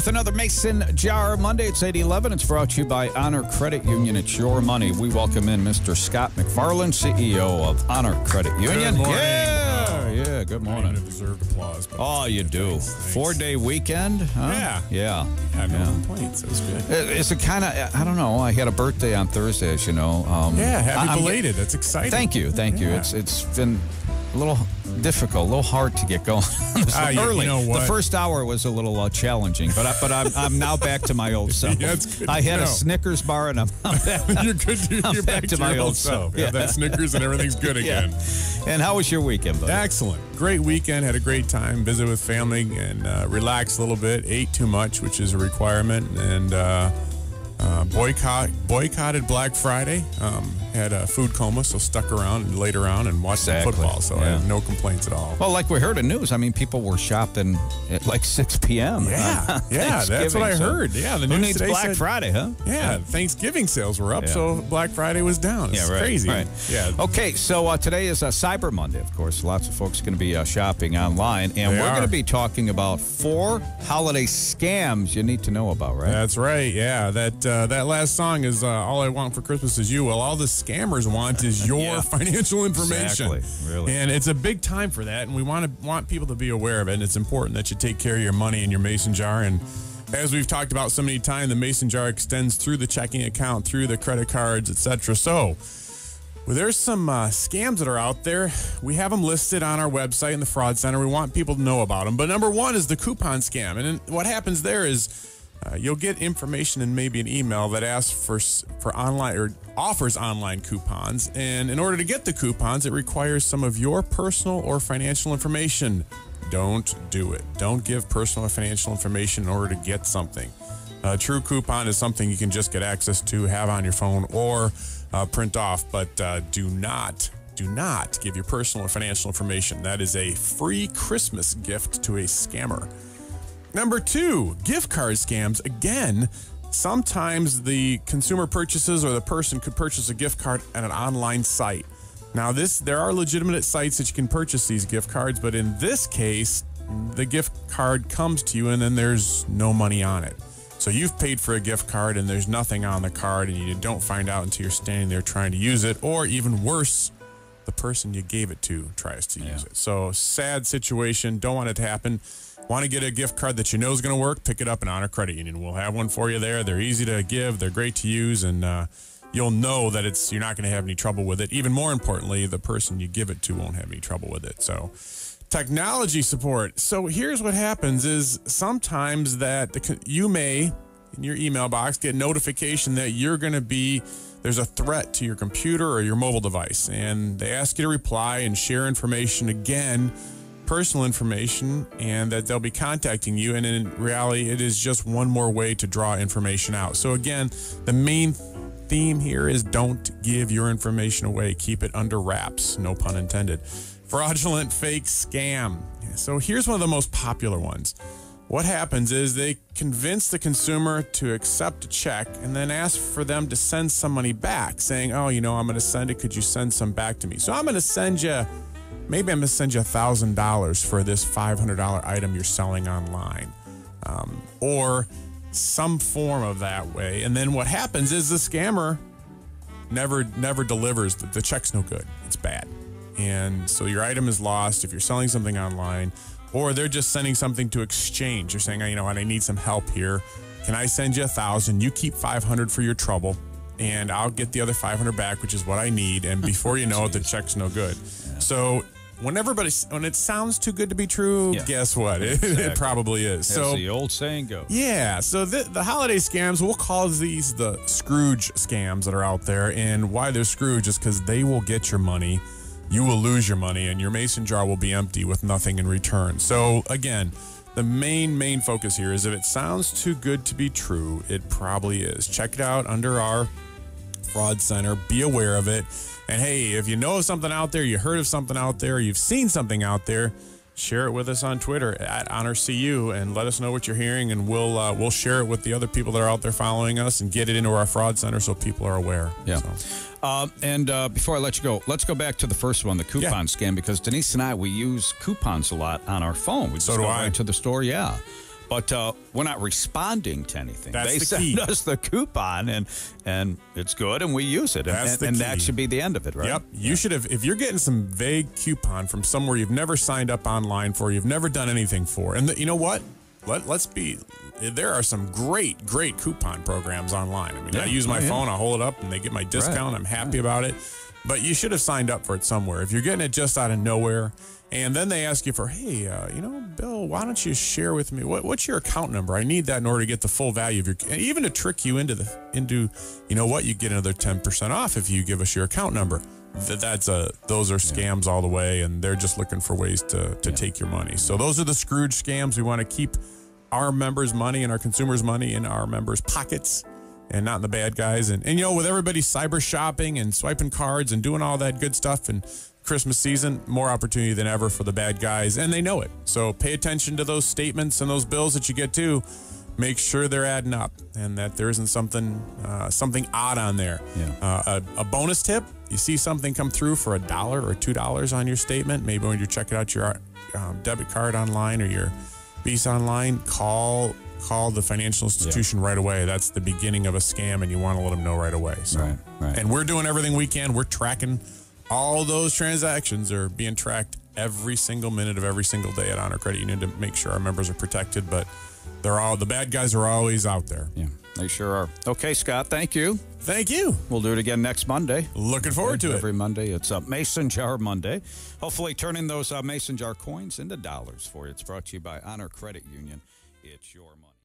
with another Mason Jar Monday. It's 811. It's brought to you by Honor Credit Union. It's your money. We welcome in Mr. Scott McFarland, CEO of Honor Credit Union. morning. Yeah, yeah, good morning. don't applause. Oh, you do. Thanks. Four day weekend? Huh? Yeah. Yeah. Yeah, no Yeah. complaints. That was good. It- It's a kind of, I don't know. I had a birthday on Thursday, as you know. Um, Yeah, happy I'm- belated. That's exciting. Thank you, thank you. It's it's been a little difficult, a little hard to get going. It's Ah, you- early. know what? The first hour was a little uh, challenging, but I, but I'm I'm now back to my old self. Yeah, I had a. Snickers bar and I'm, I'm back. you're good. To, I'm you're back back, to my old self. self. Yeah, Yeah. that Snickers and everything's good Yeah. again. And how was your weekend, buddy? Excellent. Great weekend. Had a great time. Visit with family and uh, relaxed a little bit. Ate too much, which is a requirement. And uh, boycott boycotted Black Friday. Um, had a food coma, so stuck around and laid around and watched some Exactly. football. So I Yeah. have no complaints at all. Well, like we heard in news, I mean, people were shopping at like 6 p.m. Yeah, yeah, that's what I so heard. Yeah, the Who news needs today Black said- Friday, huh? Yeah, Thanksgiving sales were up, Yeah. so Black Friday was down. It's Yeah, right. crazy. Right. Yeah. Okay, so uh, today is uh, Cyber Monday, of course. Lots of folks going to be uh, shopping online, and They we're going to be talking about four holiday scams you need to know about, right? That's right. Yeah, that uh, that last song is uh, "All I Want for Christmas Is You." Well, all the scammers want is your Yeah. financial information. Exactly, really. And it's a big time for that, and we want to want people to be aware of it. And it's important that you take care of your money in your mason jar. And as we've talked about so many times, the mason jar extends through the checking account, through the credit cards, etc. So. Well, there's some uh, scams that are out there. We have them listed on our website in the Fraud Center. We want people to know about them. But number one is the coupon scam. And what happens there is uh, you'll get information in maybe an email that asks for for online or offers online coupons. And in order to get the coupons, it requires some of your personal or financial information. Don't do it. Don't give personal or financial information in order to get something. A true coupon is something you can just get access to, have on your phone, or uh, print off. But uh, do not, do not give your personal or financial information. That is a free Christmas gift to a scammer. Number two, gift card scams. Again, sometimes the consumer purchases or the person could purchase a gift card at an online site. Now, this there are legitimate sites that you can purchase these gift cards, but in this case, the gift card comes to you and then there's no money on it. So you've paid for a gift card and there's nothing on the card and you don't find out until you're standing there trying to use it, or even worse, the person you gave it to tries to use it. So sad situation. Don't want it to happen. Want to get a gift card that you know is going to work? Pick it up in Honor Credit Union. We'll have one for you there. They're easy to give. They're great to use, and uh, you'll know that it's you're not going to have any trouble with it. Even more importantly, the person you give it to won't have any trouble with it. So. Technology support. So here's what happens: is sometimes that the, you may in your email box get notification that you're going to be there's a threat to your computer or your mobile device and they ask you to reply and share information again personal information and that they'll be contacting you. And in reality it is just one more way to draw information out. So again the main theme here is don't give your information away. Keep it under wraps. No pun intended. Fraudulent fake scam. So here's one of the most popular ones. What happens is they convince the consumer to accept a check and then ask for them to send some money back, saying, Oh, you know, I'm going to send it. Could you send some back to me? So I'm going to send you, maybe I'm going to send you $1,000 for this $500 item you're selling online. Um, or some form of that way. And then what happens is the scammer never never delivers. The, the check's no good. It's bad. And so your item is lost if you're selling something online, or they're just sending something to exchange. They're saying, "Oh, you know what, I need some help here. Can I send you a thousand? You keep 500 for your trouble, and I'll get the other 500 back, which is what I need. And before you know it, the check's no good. So when everybody, when it sounds too good to be true, Yeah. guess what? It, Exactly. it probably is. As so the old saying goes. yeah, so the, the holiday scams, we'll call these the Scrooge scams that are out there. And why they're Scrooge is because they will get your money, you will lose your money, and your mason jar will be empty with nothing in return. So, again, the main, main focus here is if it sounds too good to be true, it probably is. Check it out under our Fraud Center. Be aware of it. And hey, if you know of something out there, you heard of something out there, you've seen something out there, share it with us on Twitter at HonorCU and let us know what you're hearing, and we'll uh, we'll share it with the other people that are out there following us and get it into our Fraud Center so people are aware. Yeah. So, Um, and uh, before I let you go, let's go back to the first one, the coupon scam, because Denise and I we use coupons a lot on our phone. We just So do go I. right to the store, yeah. But uh, we're not responding to anything. That's they the send key. us the coupon, and and it's good, and we use it, and, That's and, and that should be the end of it, right? Yep. You should have, if you're getting some vague coupon from somewhere you've never signed up online for, you've never done anything for, and the, you know what? Let, let's be, there are some great, great coupon programs online. I mean, Yeah. I use my Oh, yeah. phone, I hold it up, and they get my discount. I'm happy about it. But you should have signed up for it somewhere. If you're getting it just out of nowhere, and then they ask you for, hey, uh, you know, Bill, why don't you share with me what, what's your account number? I need that in order to get the full value of your, even to trick you into the into, you know what, you get another ten percent off if you give us your account number. That that's a those are scams all the way, and they're just looking for ways to to take your money. So those are the Scrooge scams. We want to keep our members' money and our consumers' money in our members' pockets and not in the bad guys. And, and you know, with everybody cyber shopping and swiping cards and doing all that good stuff and Christmas season, more opportunity than ever for the bad guys, and they know it. So pay attention to those statements and those bills that you get too. Make sure they're adding up and that there isn't something uh, something odd on there. Yeah. Uh, a, a bonus tip: you see something come through for a dollar or two dollars on your statement, maybe when you're checking out your um, debit card online or your Visa online, call call the financial institution right away. That's the beginning of a scam, and you want to let them know right away. So, Right, right. and we're doing everything we can. We're tracking all those transactions are being tracked every single minute of every single day at Honor Credit Union to make sure our members are protected. But they're all the bad guys are always out there. Yeah, they sure are. Okay, Scott, thank you. Thank you. We'll do it again next Monday. Looking forward to it. Every Monday, it's a Mason Jar Monday. Hopefully, turning those uh, Mason Jar coins into dollars for you. It's brought to you by Honor Credit Union. It's your money.